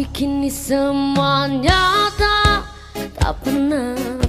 Tapi kini semuanya tak Tak pernah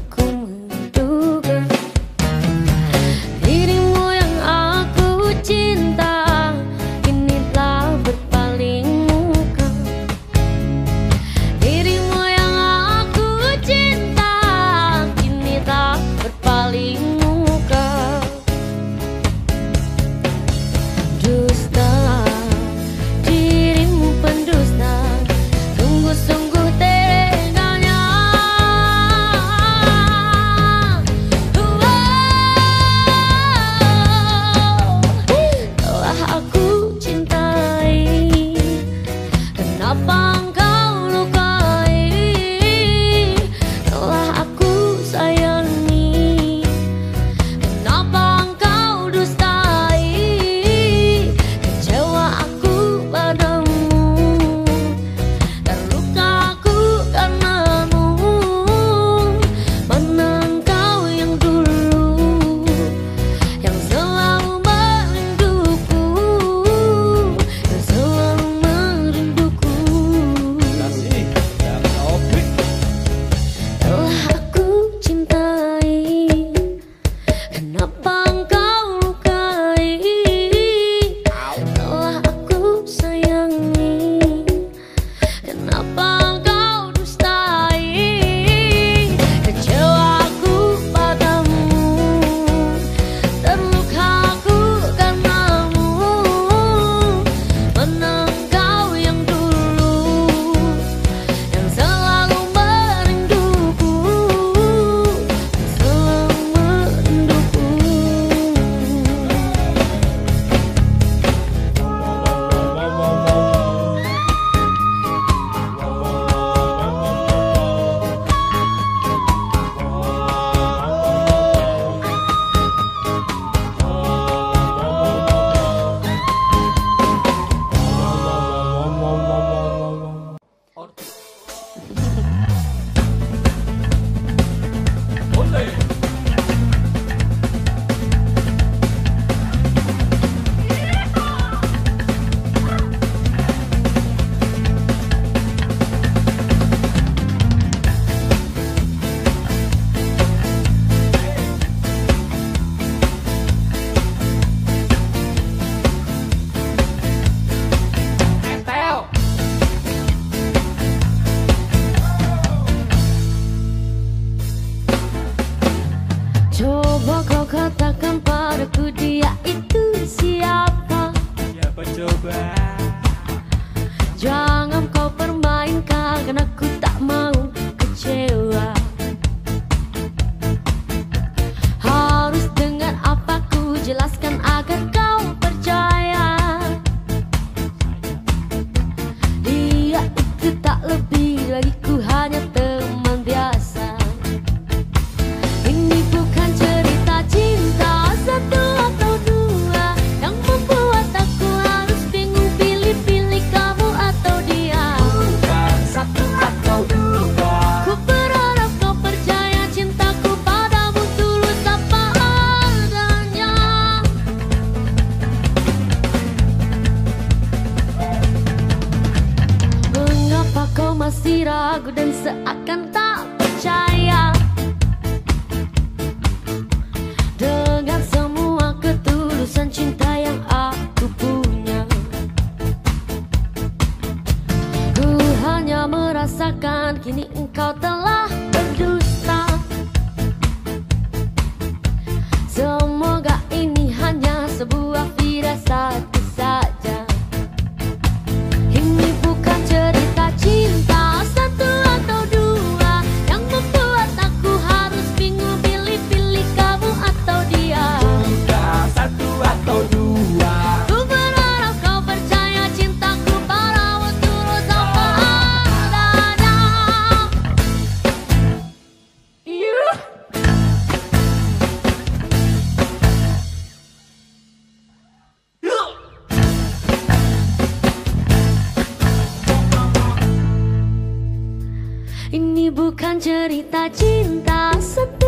Ta kita ta setia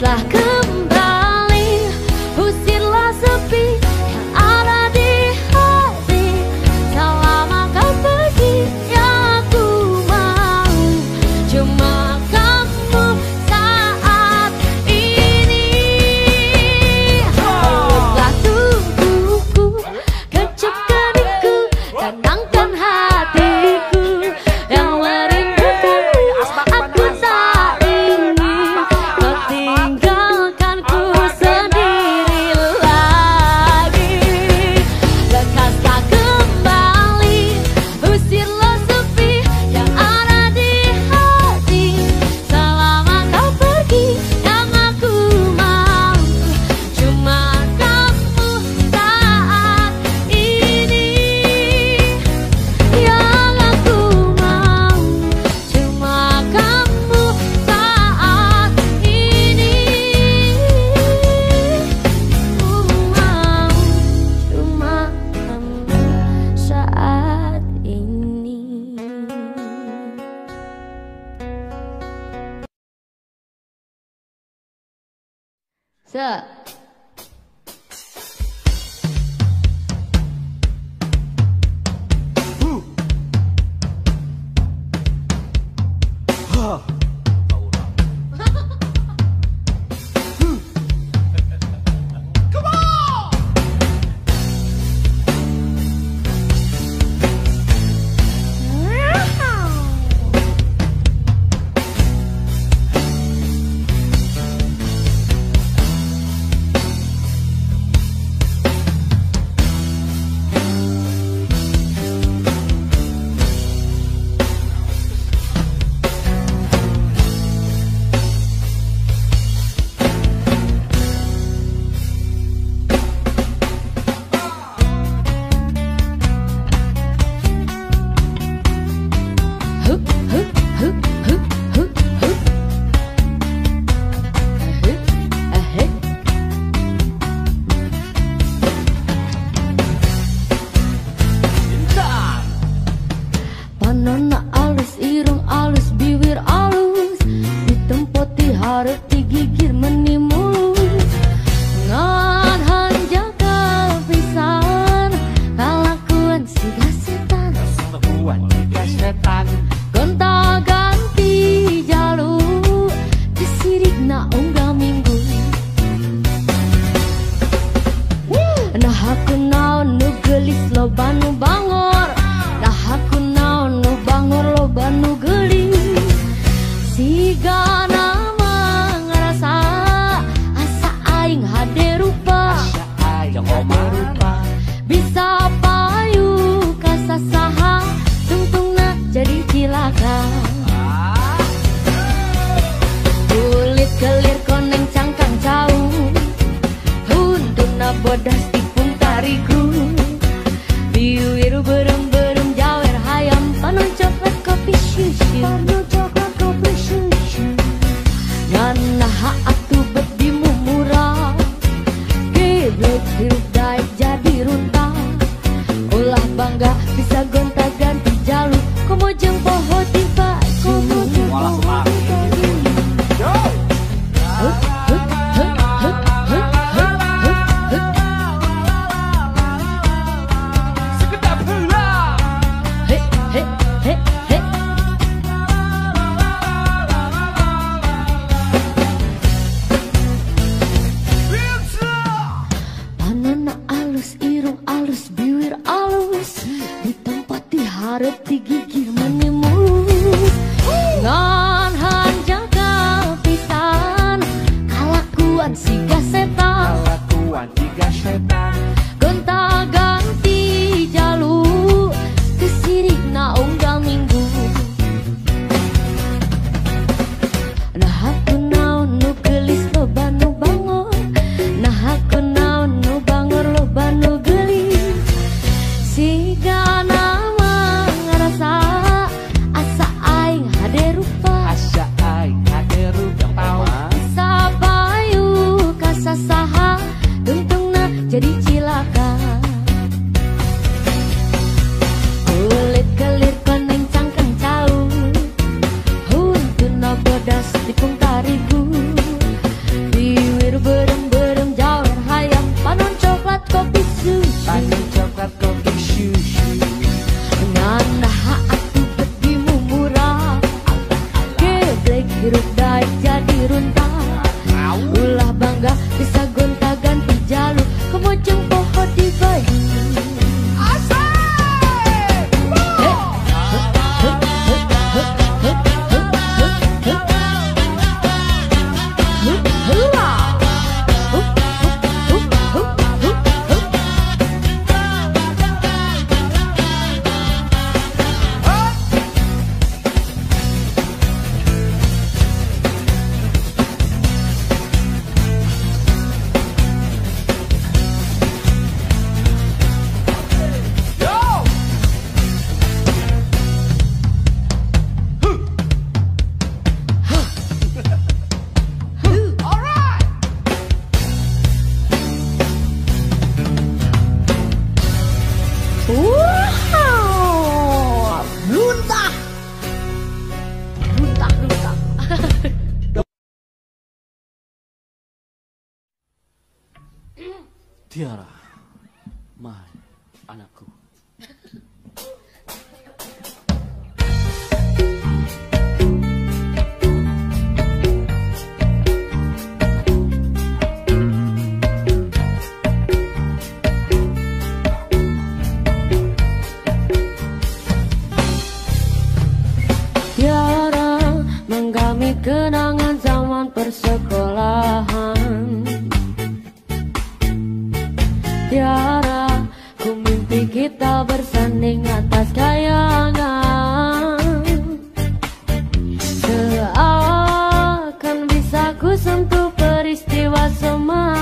like a was so much.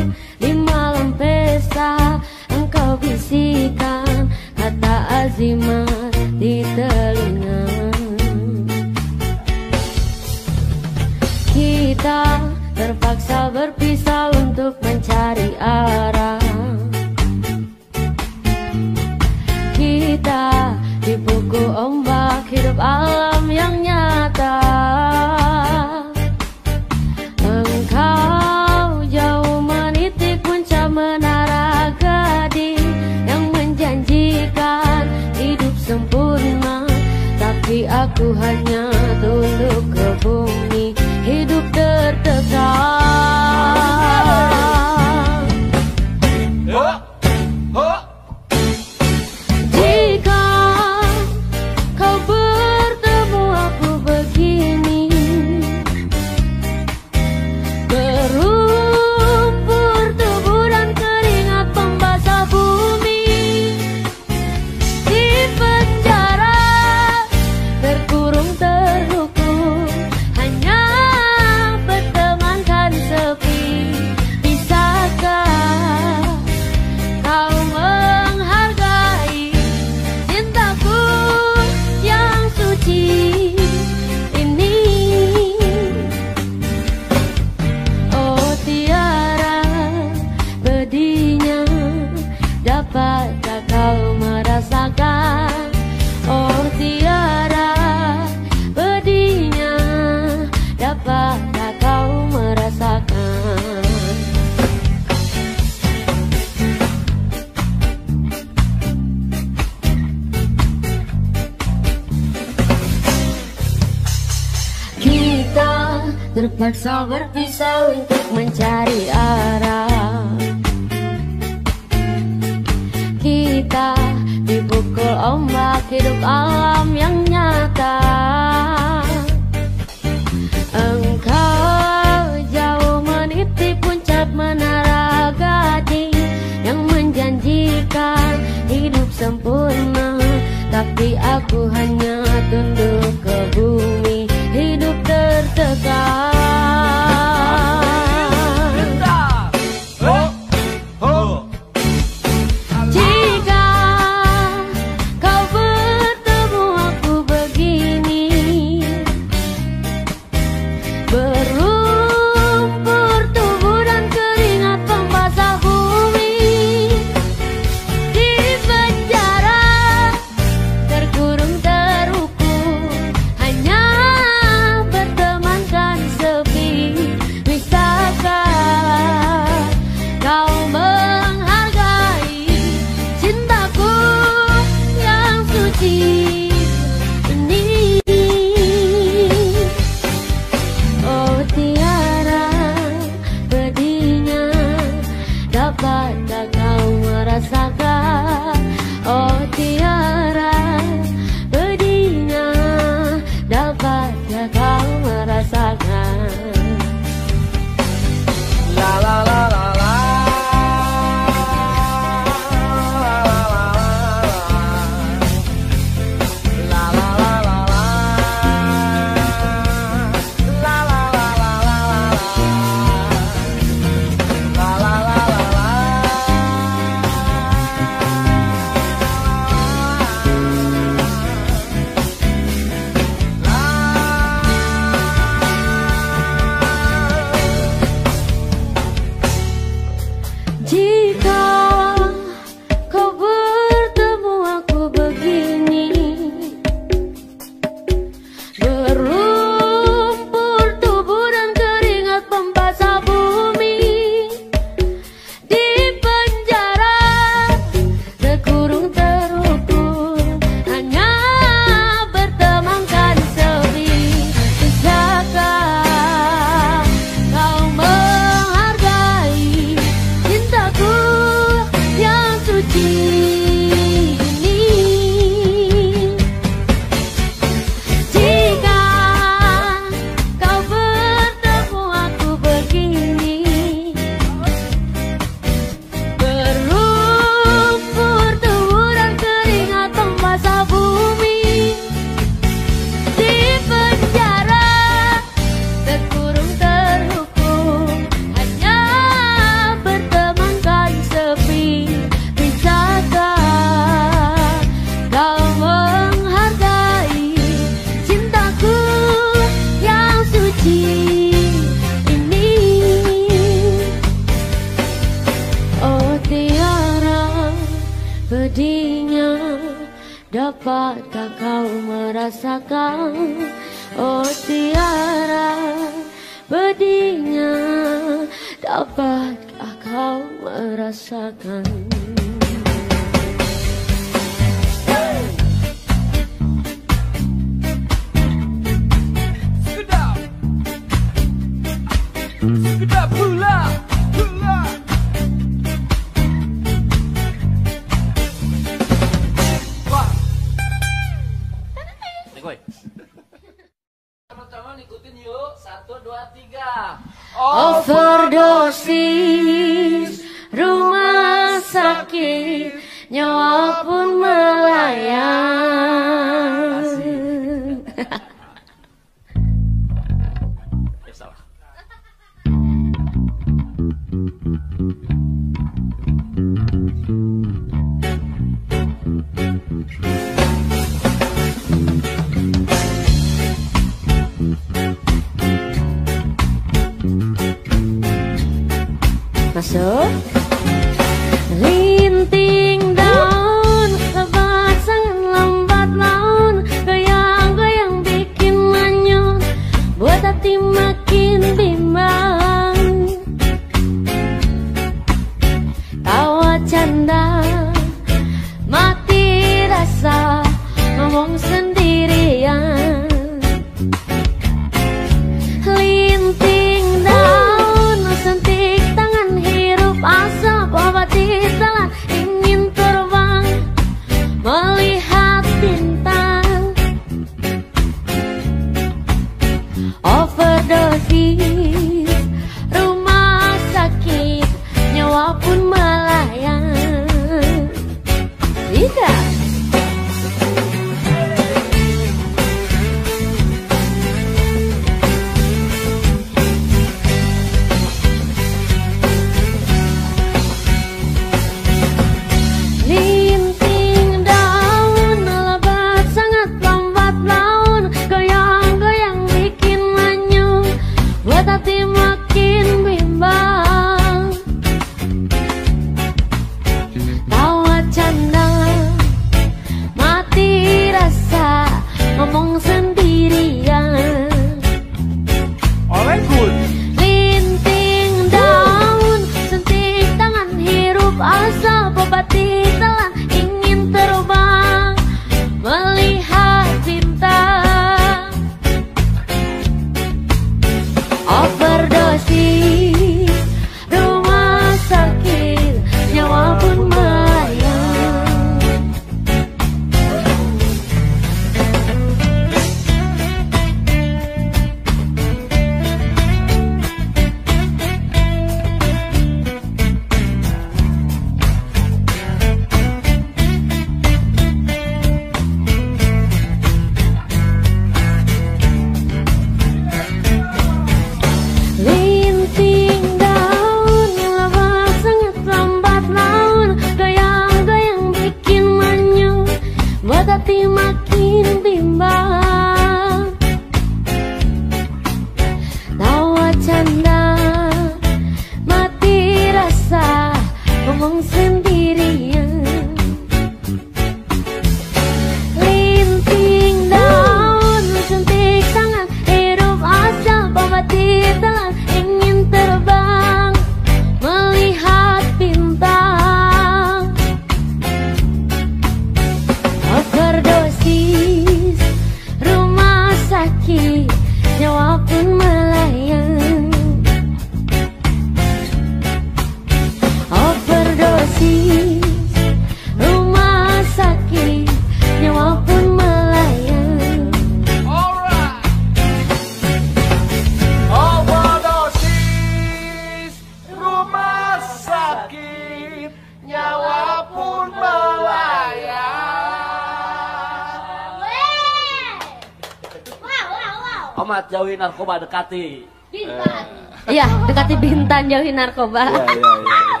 jauhi narkoba dekati Bintan. Eh. Iya, eh. dekati Bintan jauhi narkoba. Iya, iya, iya. iya.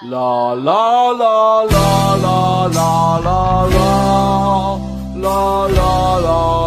La la la la la la la la la la la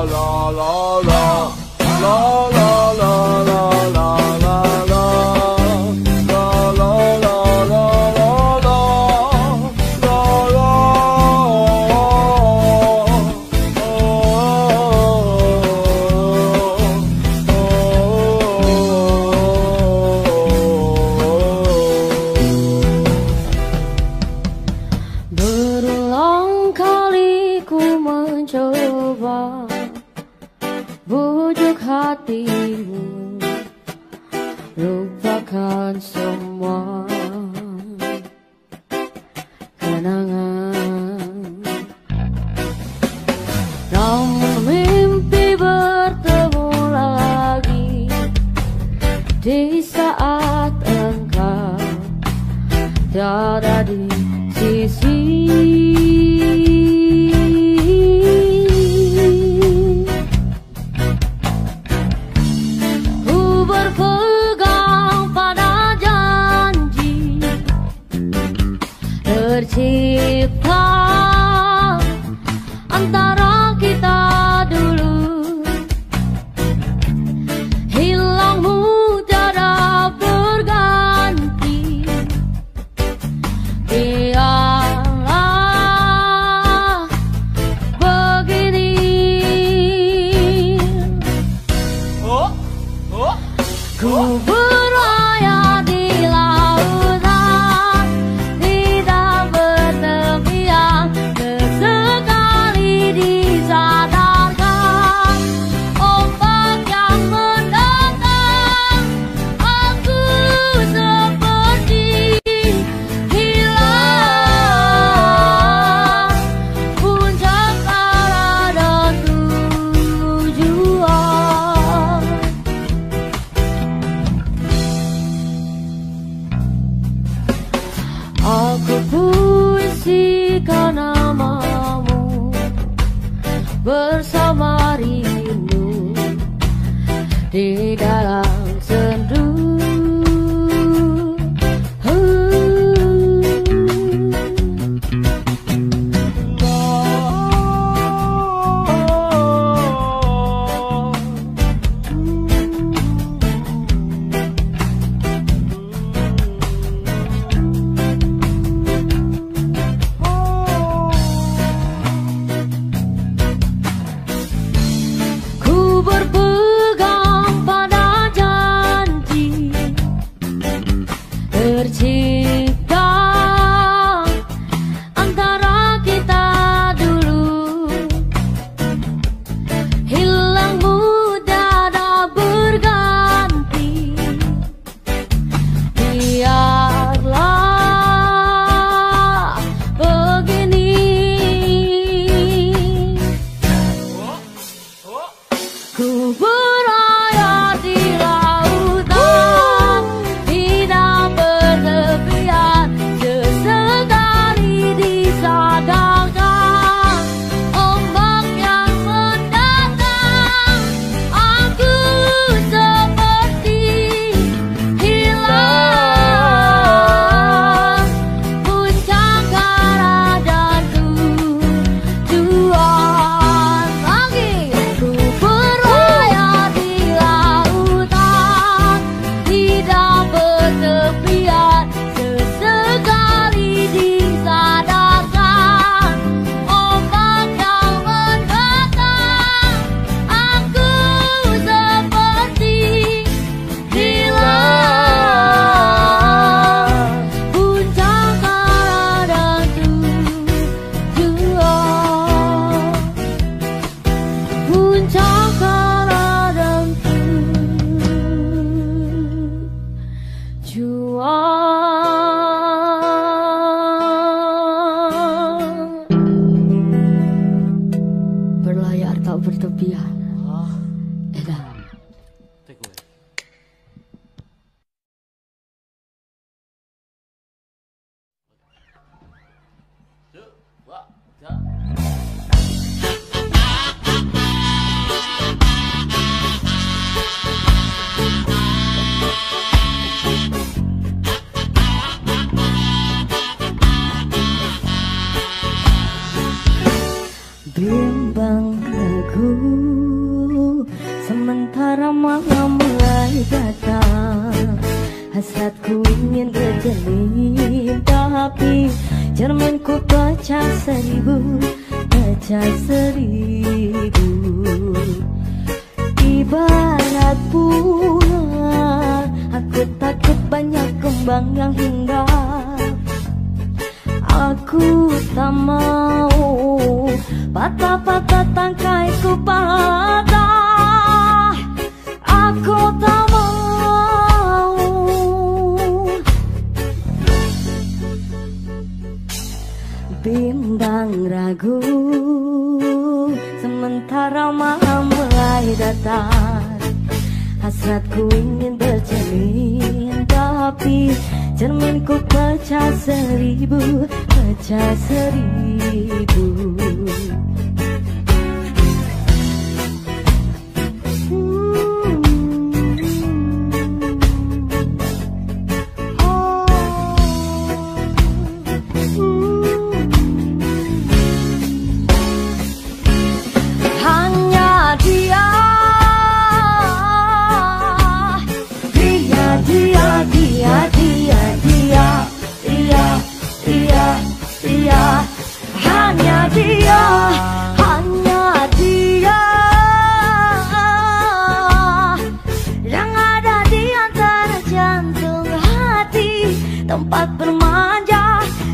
tempat bermanja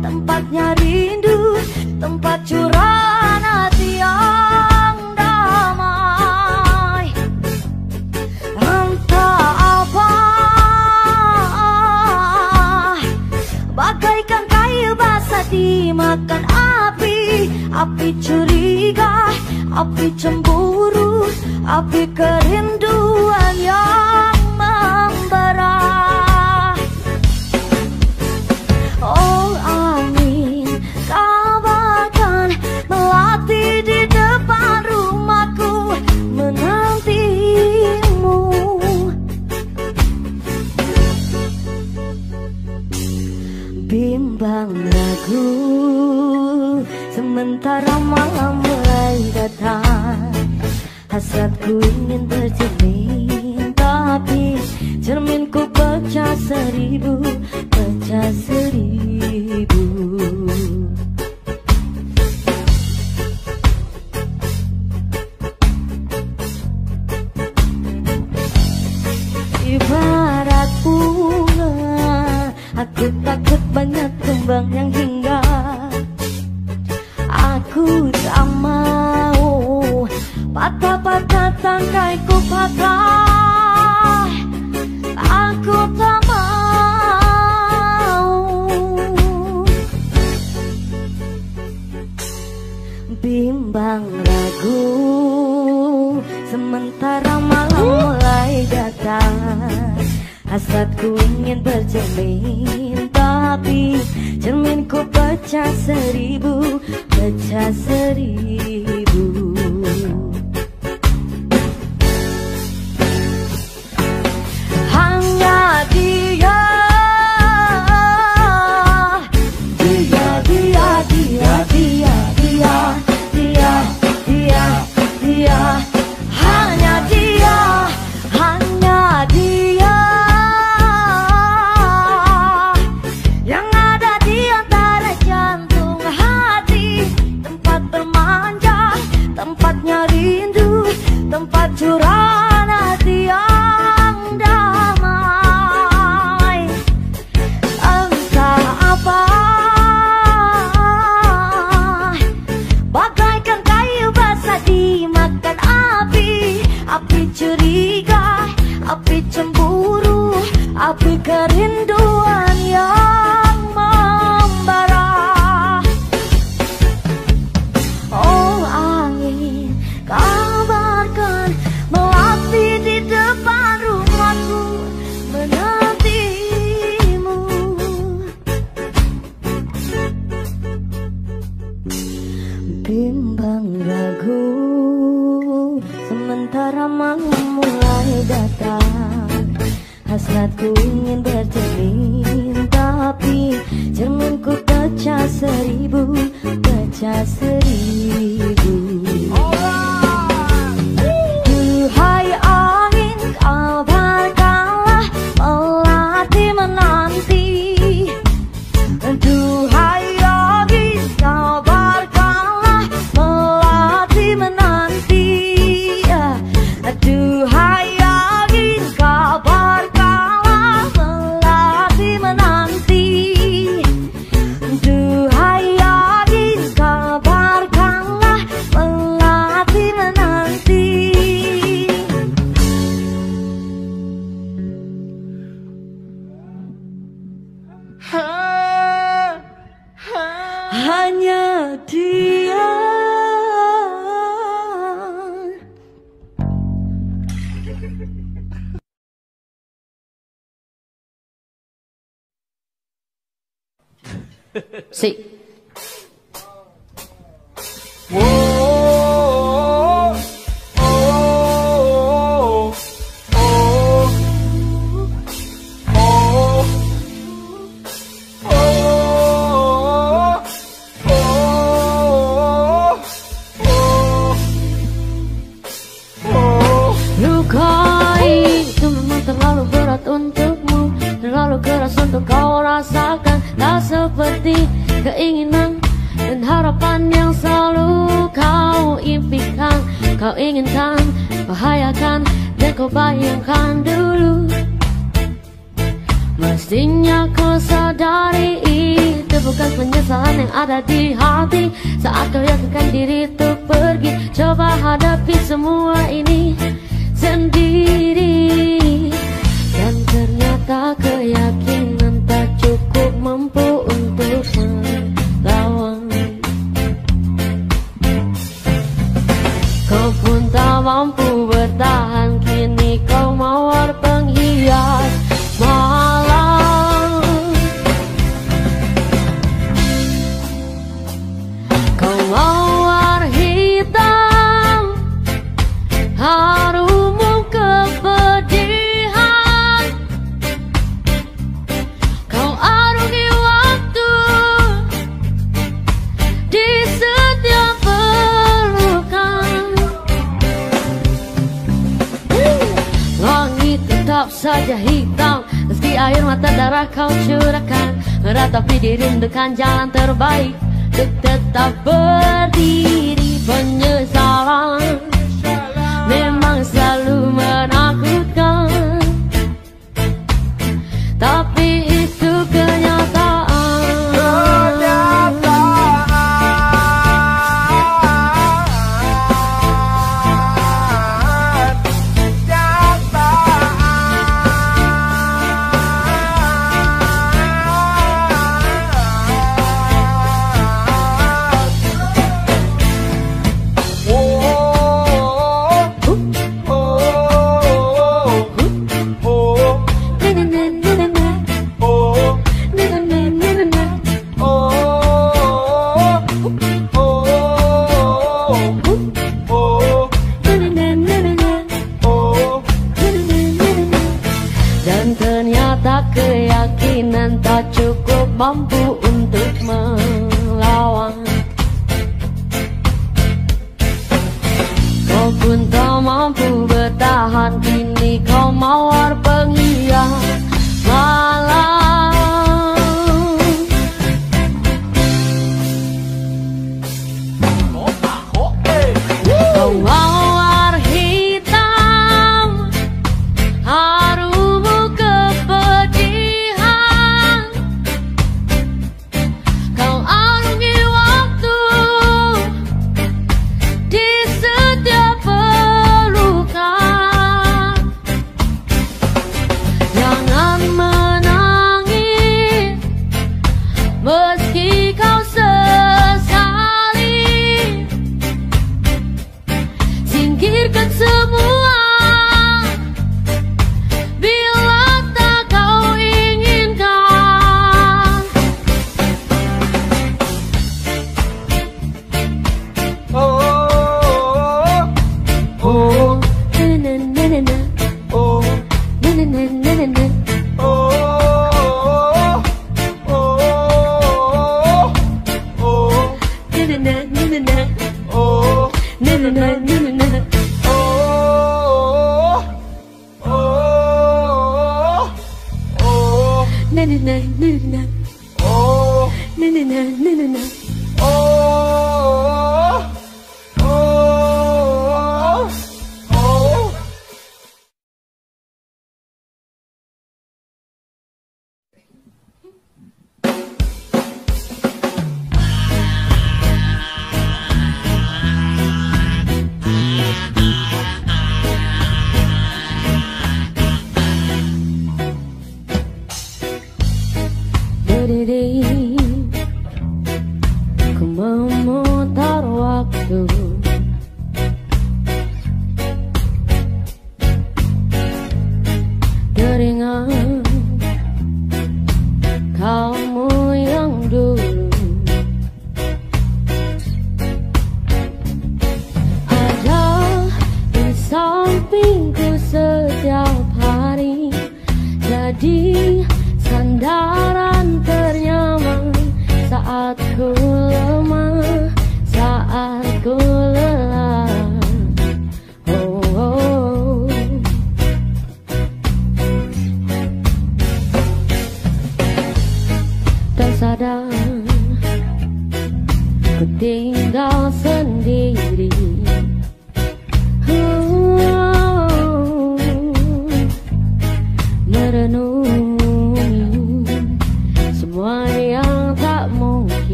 Tempatnya rindu, tempat curahan hati yang damai. Entah apa Bagaikan kayu basah dimakan api. Api curiga, api cemburu, api kerinduan. Hasratku ingin bercermin Tapi cerminku pecah seribu Pecah seribu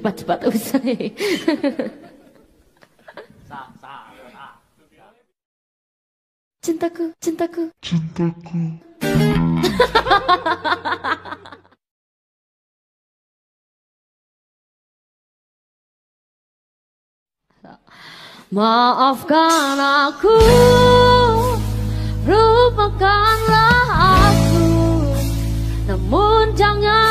cepat-cepat usai. cintaku, cintaku. Cintaku. Maafkan aku, lupakanlah aku, namun jangan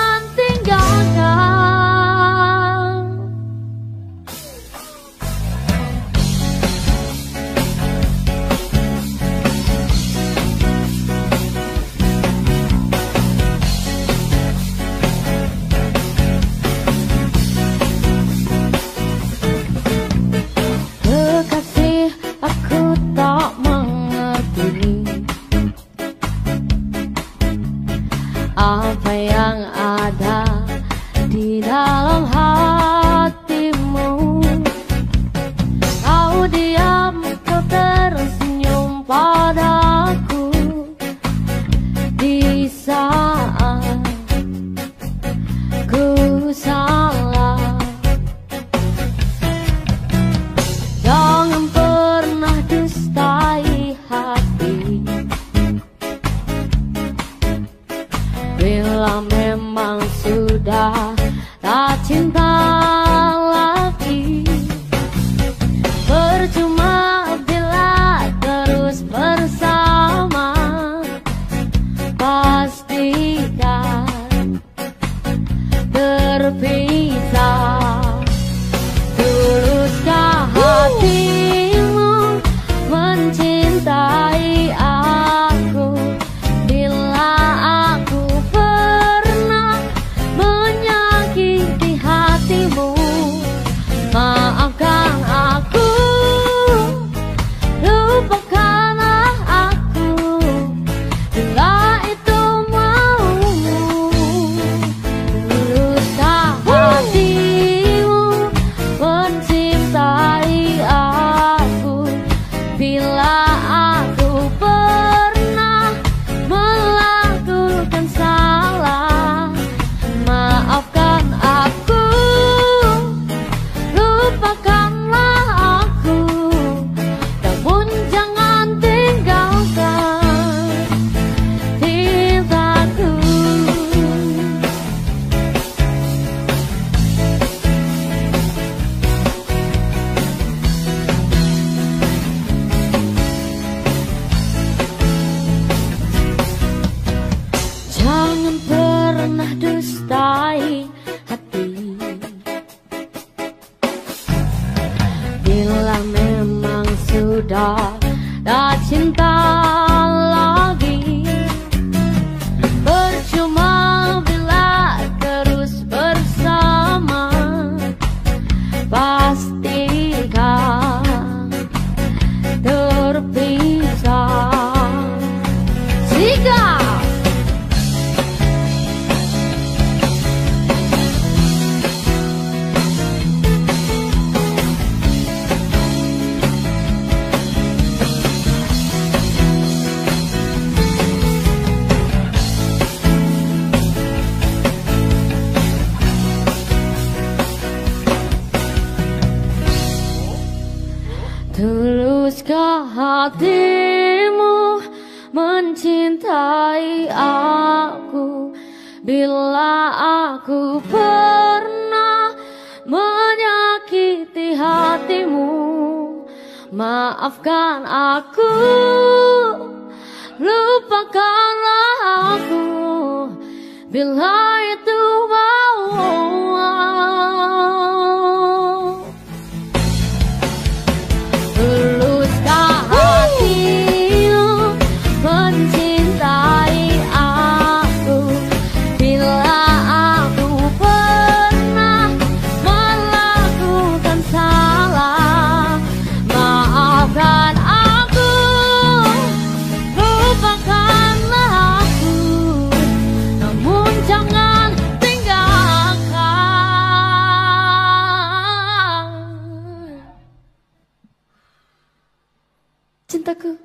cintaku.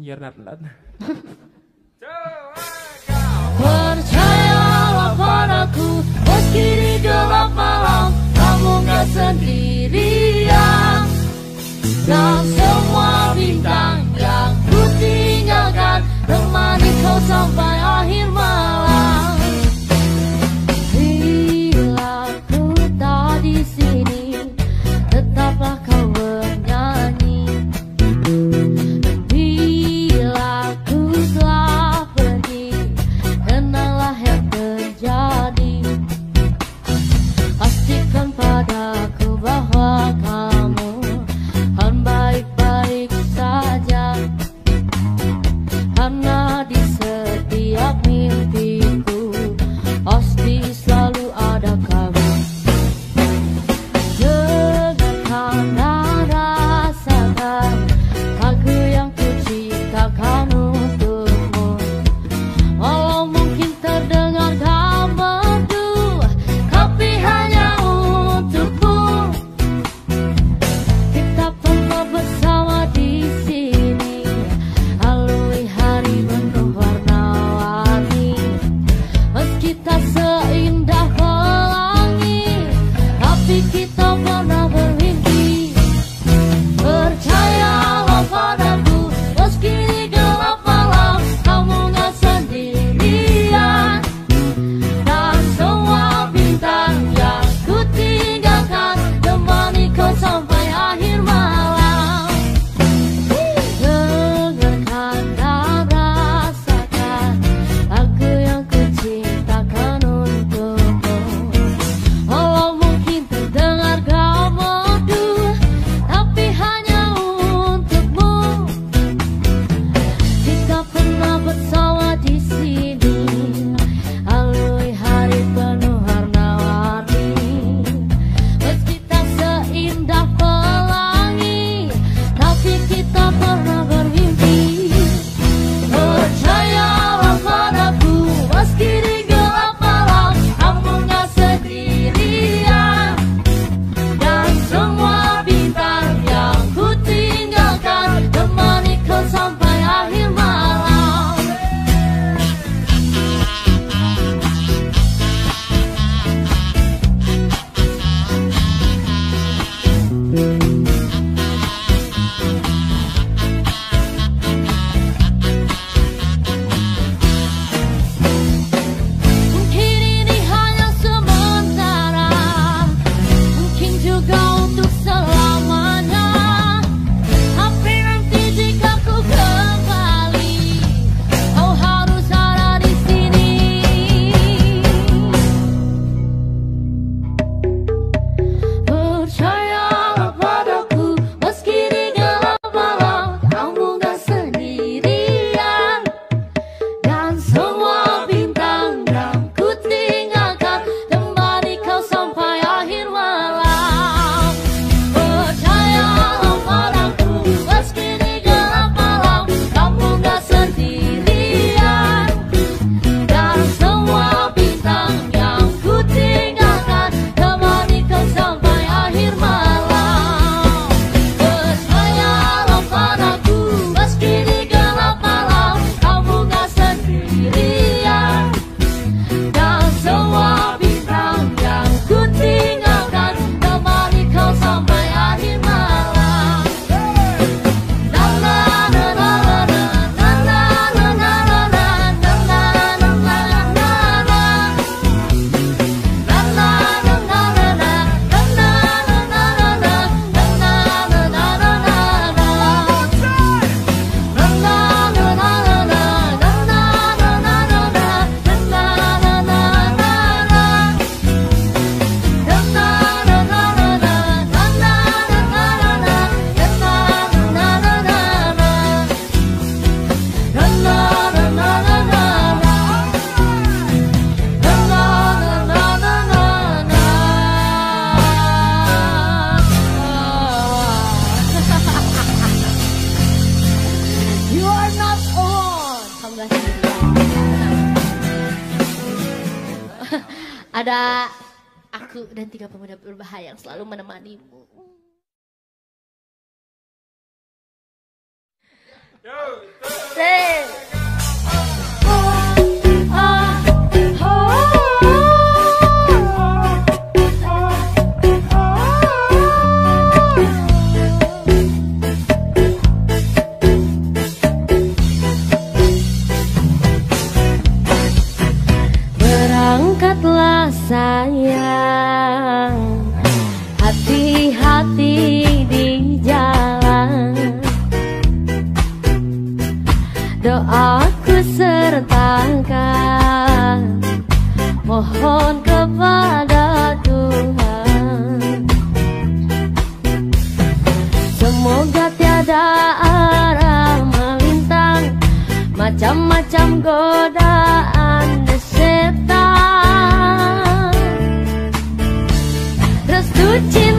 You're not allowed. Percayalah padaku, meski di gelap malam, kamu gak sendirian. Dan semua bintang yang ku tinggalkan, temani kau sampai. pemuda. Ya. Aku dan tiga pemuda berbahaya yang selalu menemanimu. Yo, sayang. Hati-hati di jalan. Doaku sertakan. Mohon kepada Tuhan. Semoga tiada arah melintang Macam-macam godaan setan good till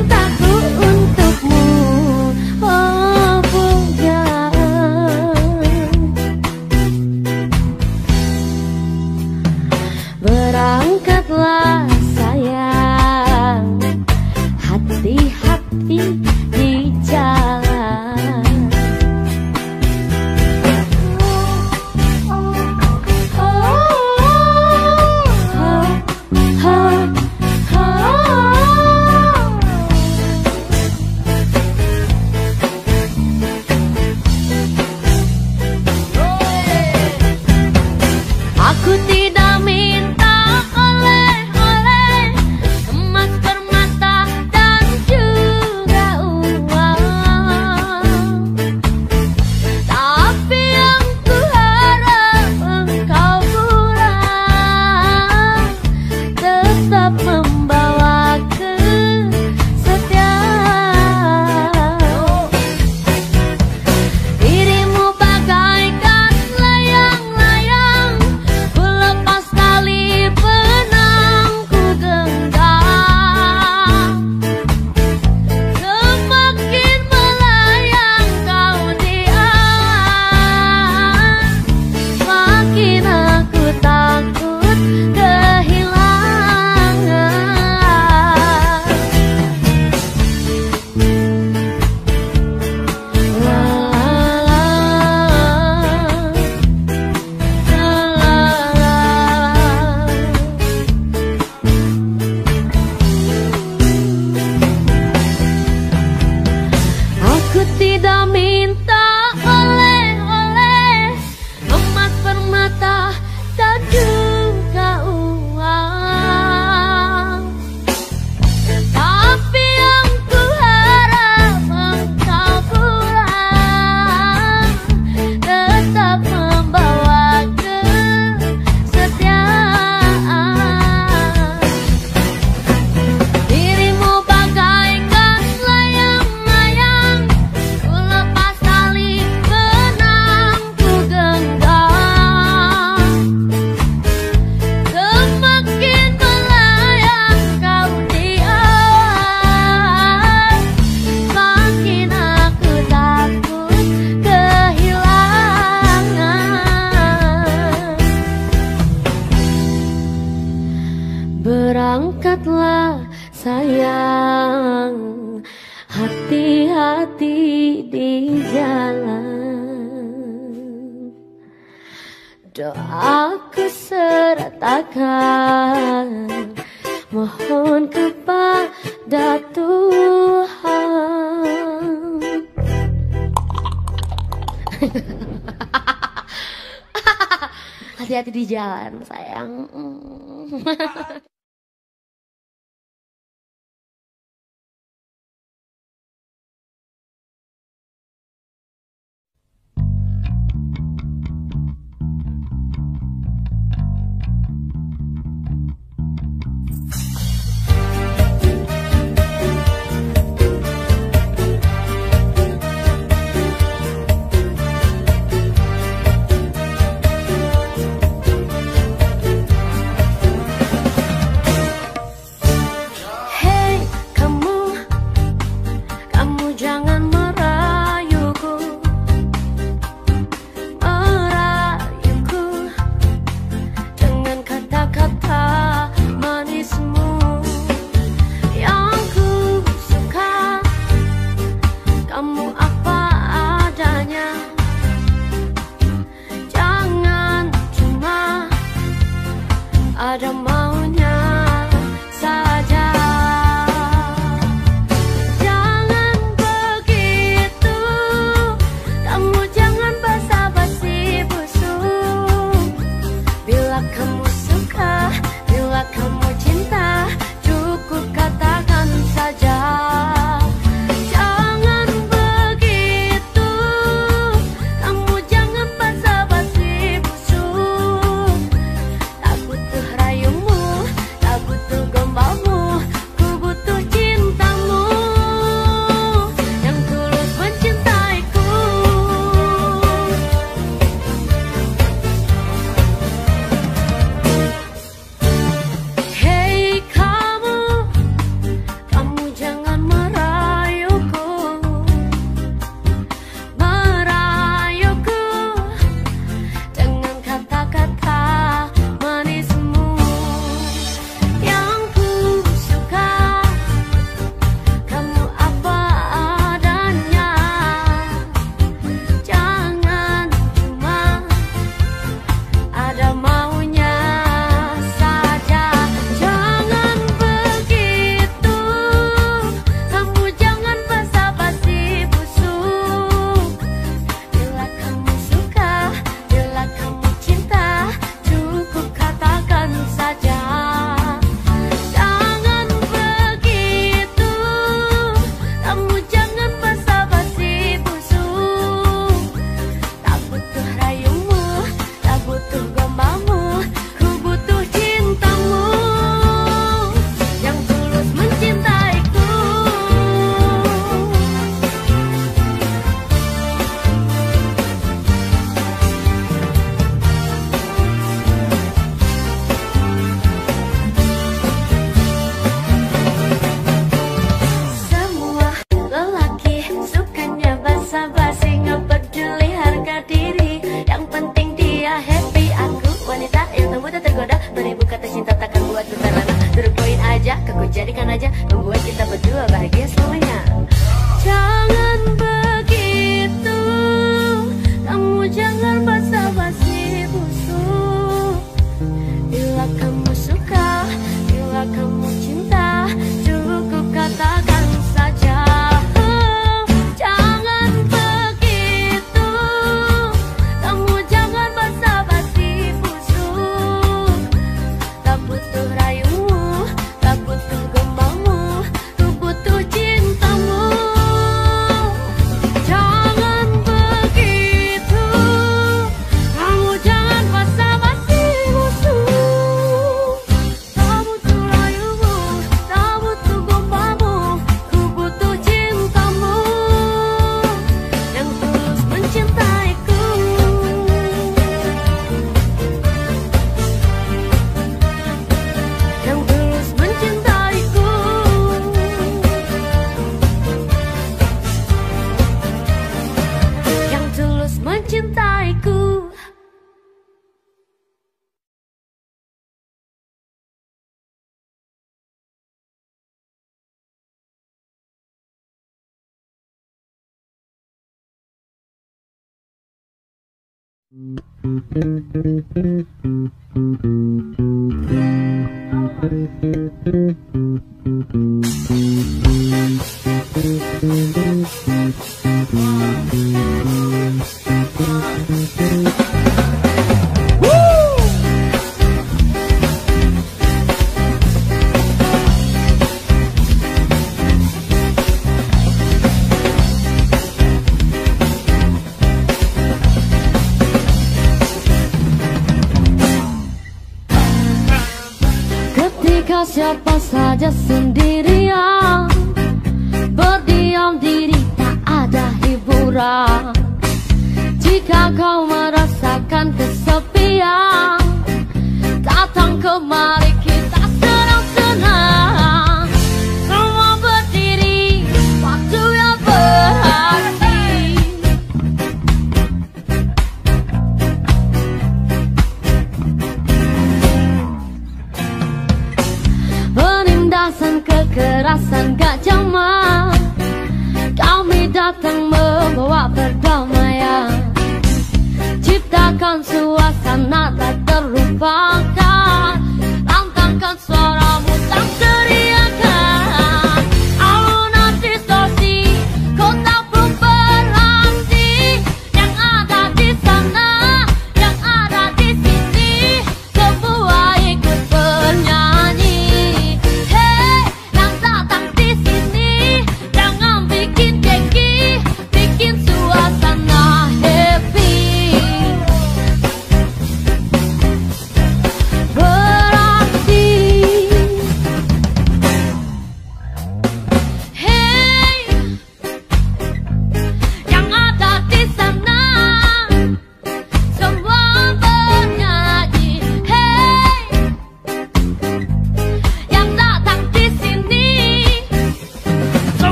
saja sendiri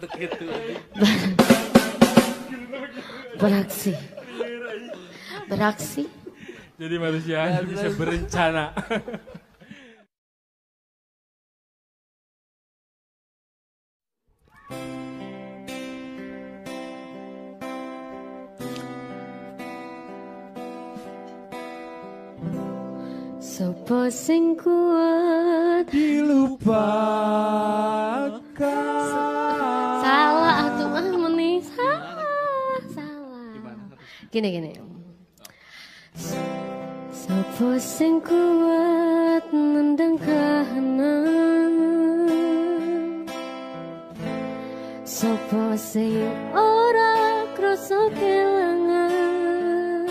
batuk itu beraksi. Beraksi. Jadi manusia harus bisa berencana. Sopo sing kuat? Dilupakan. gini gini. Sapa sing kuat nendang kahanan? Sapa sing ora kroso kelangan?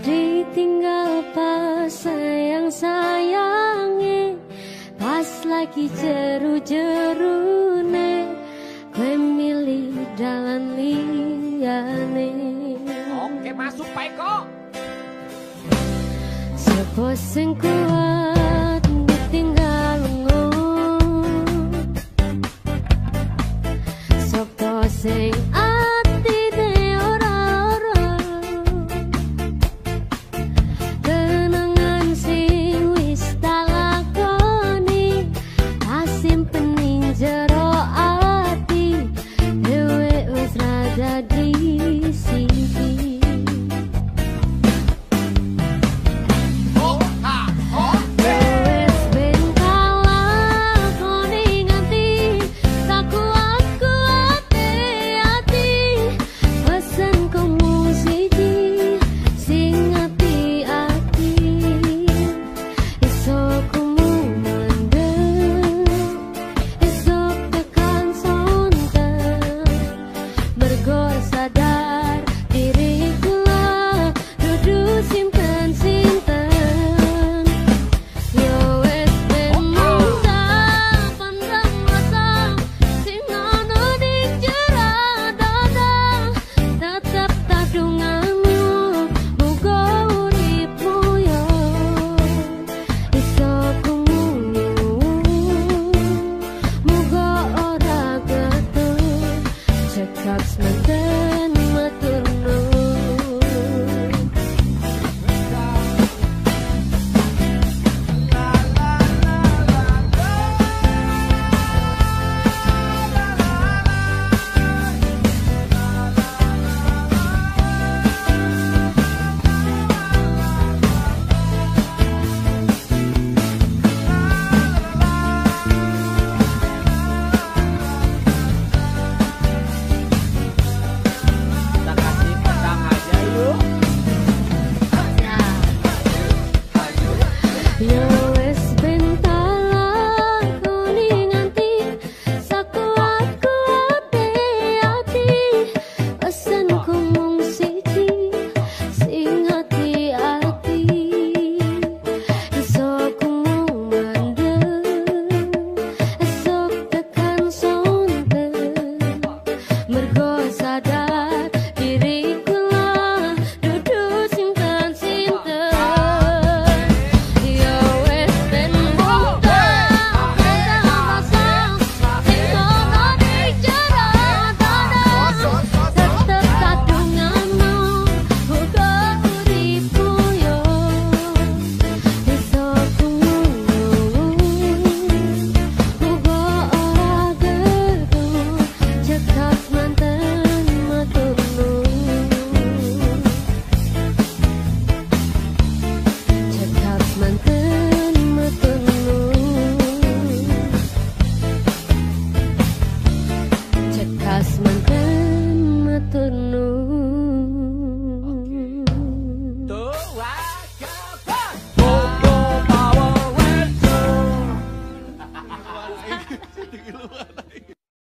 Ditinggal pas sayang sayangi Pas lagi jeru-jeru. Thank you.